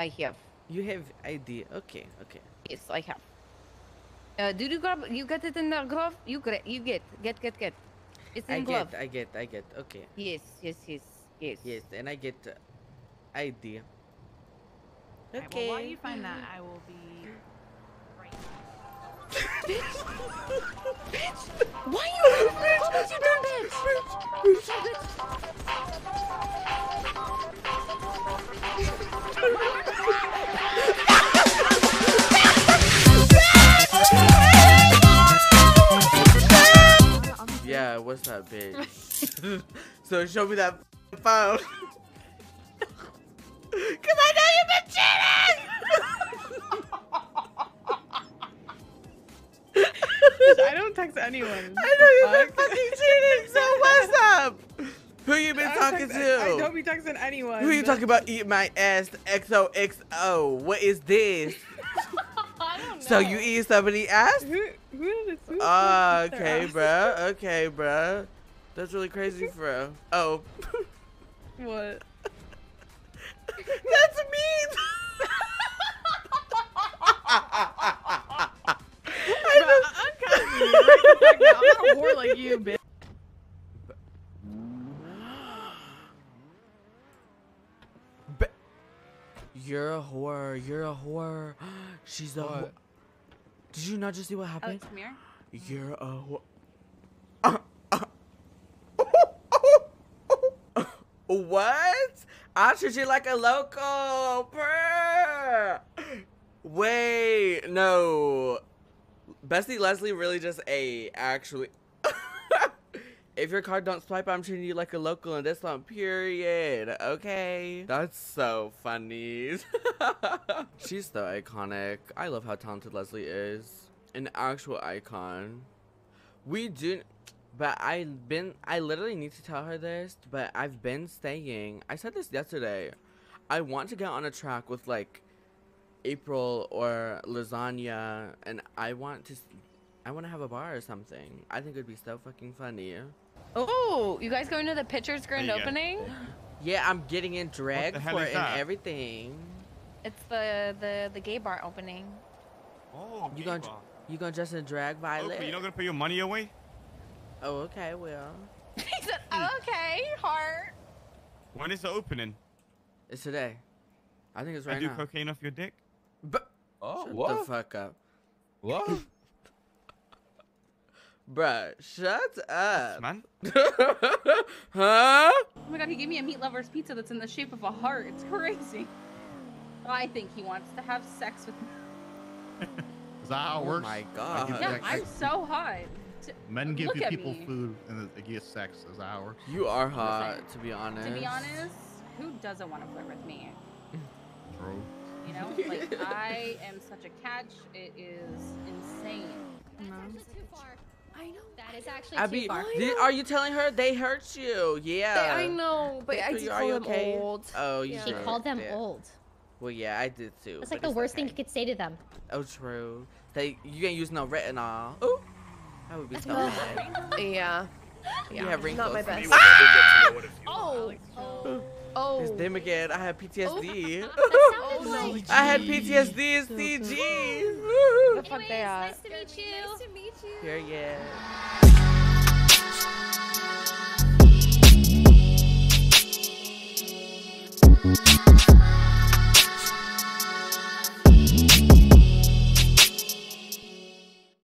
I have. You have ID. Okay, okay. Yes, I have. Uh, did you grab? You get it in the glove? You get. You get. Get. Get. Get. It's in I glove. get, I get, I get. Okay. Yes. Yes. Yes. Yes. Yes, and I get uh, ID. Alright, Okay. well, while you find that, I will be. Right Why you? What was you doing, bitch? Yeah, what's up, bitch? so show me that phone. Cause I know you've been cheating. I don't text anyone. I know you've been fucking cheating. So what's up? Who you been talking text- to? I don't be texting anyone. Who you talking about? Eat my ass. XOXO. What is this? I don't know. So you eat somebody ass? Who? Who is who? Ah, who's okay, bro. Okay, bro. That's really crazy, bro. Oh. What? That's mean. I- I'm cutting you right the fuck. I'm not a whore like you, bitch. Be- You're a whore. You're a whore. She's a whore. What? Did you not just see what oh, happened? Alex, Mir. You're a whore. what? I treat you like a local. Bruh. Wait, no. Bestie Leslie really just ate, actually. If your card don't swipe, I'm treating you like a local in this one, period. Okay? That's so funny. She's so iconic. I love how talented Leslie is. An actual icon. We do, but I've been, I literally need to tell her this, but I've been saying, I said this yesterday. I want to get on a track with like April or Lasagna, and I want to, I want to have a bar or something. I think it'd be so fucking funny. Oh, you guys going to the Pitchers grand There go. opening? Yeah, I'm getting in drag for it and everything. It's the the the gay bar opening. Oh, You gonna, Eva. you gonna dress in drag, Oh, Violet? but you're not gonna put your money away? Oh, okay, well, he said, oh, "Okay, heart." When is the opening? it's today. I think it's right I do now. cocaine off your dick? But Oh, shut what? the fuck up, What? bruh. Shut up. Man? huh? Oh my god, he gave me a meat lover's pizza that's in the shape of a heart. It's crazy. I think he wants to have sex with me. Is that how it works? Oh works? my God. give- Yeah, I- I'm so hot. Men give look you people me. food and they give sex. Is that how it works? You are hot, to be honest. To be honest, who doesn't want to flirt with me? True. You know, like I am such a catch. It is know. Actually Abby, too far. did, are you telling her they hurt you? Yeah. I know, but Good I for did you. Are call you them okay? old. Oh, you Yeah. She sure? called them Yeah. old. Well, yeah, I did too. That's like the it's worst thing you could say to them. Oh, true. They, you ain't use no retinol. Ooh, that would be so bad. Yeah. You have wrinkles. Not my best. Ah! Oh, Oh. It's them oh. again. I had PTSD. Oh, I had PTSD It's CG. Anyways, nice to meet you. Nice to meet you. Here Yeah.